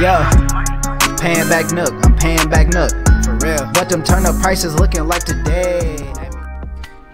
Yo, paying back Nook, I'm paying back Nook. For real. But them turnip prices looking like today?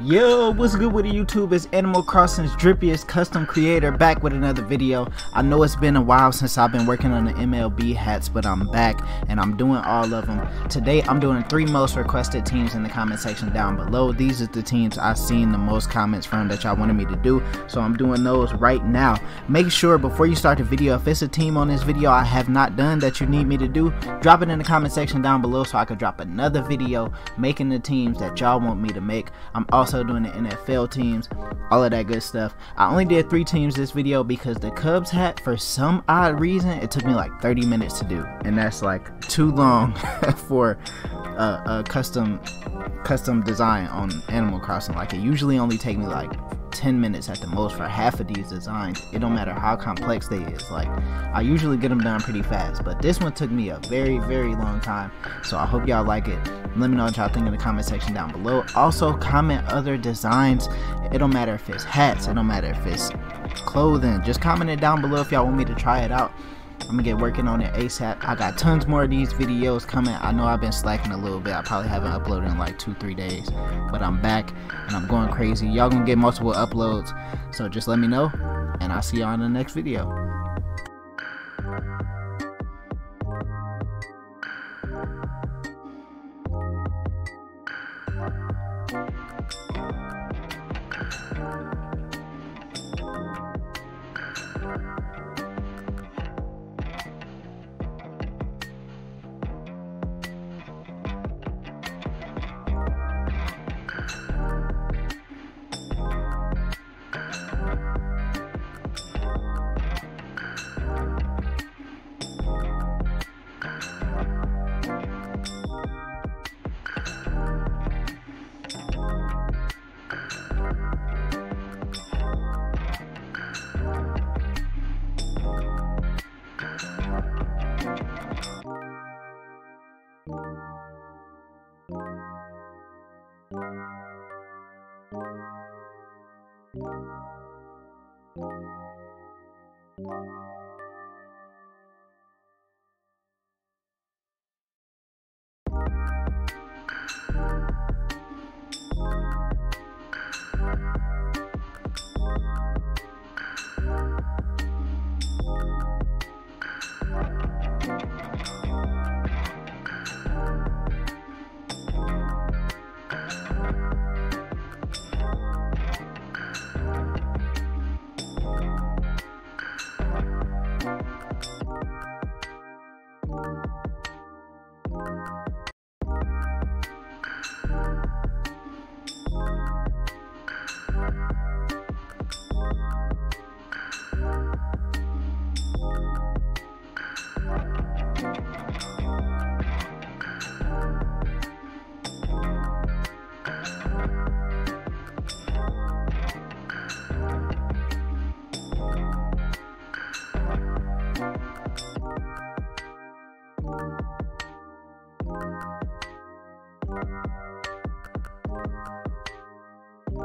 Yo, what's good with the YouTube? It's Animal Crossing's drippiest custom creator back with another video. I know it's been a while since I've been working on the MLB hats, but I'm back and I'm doing all of them. Today, I'm doing three most requested teams in the comment section down below. These are the teams I've seen the most comments from that y'all wanted me to do, so I'm doing those right now. Make sure before you start the video, if it's a team on this video I have not done that you need me to do, drop it in the comment section down below so I could drop another video making the teams that y'all want me to make. I'm also doing the NFL teams, all of that good stuff. I only did three teams this video because the Cubs hat, for some odd reason, it took me like 30 minutes to do, and that's like too long for a, a custom custom design on Animal Crossing. Like it usually only take me like 10 minutes at the most for half of these designs. It don't matter how complex they is. Like I usually get them done pretty fast, but this one took me a very very long time. So I hope y'all like it. Let me know what y'all think in the comment section down below. Also comment other designs. It don't matter if it's hats. It don't matter if it's clothing. Just comment it down below if y'all want me to try it out. I'm gonna get working on it ASAP. I got tons more of these videos coming. I know I've been slacking a little bit. I probably haven't uploaded in like two, three days, but I'm back and I'm going crazy. Y'all gonna get multiple uploads, so just let me know, and I'll see y'all in the next video. Thank you.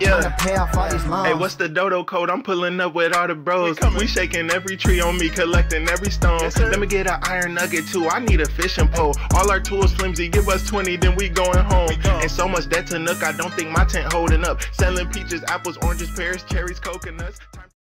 Yeah. Hey, what's the dodo code? I'm pulling up with all the bros. We, shaking every tree on me, collecting every stone. Yes, Let me get an iron nugget too. I need a fishing pole. All our tools flimsy. Give us 20, then we going home. And so much debt to nook, I don't think my tent holding up. Selling peaches, apples, oranges, pears, cherries, coconuts.